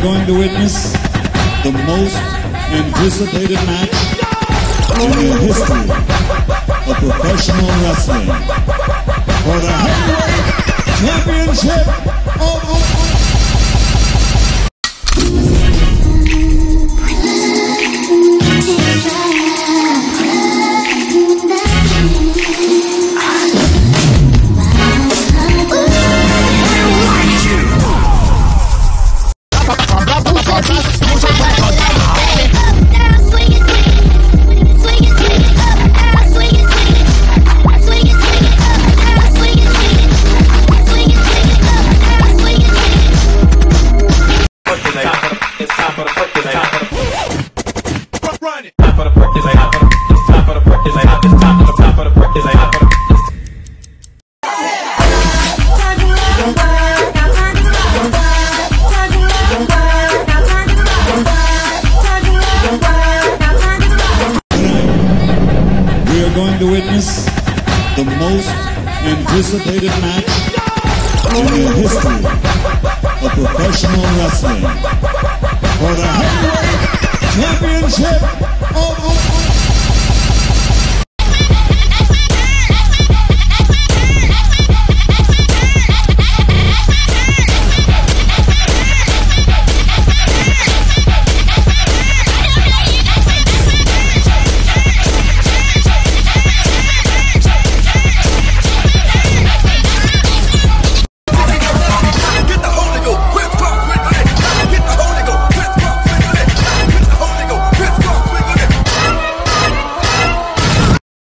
are going to witness the most anticipated match in the history of professional wrestling for the heavyweight championship of the It's time for the percolate. Run it. Time for the percolate. It's time are going to witness the most anticipated match in the history of professional wrestling for the heavyweight championship of